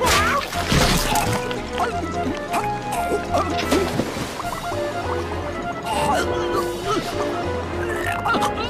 Ah! Ah!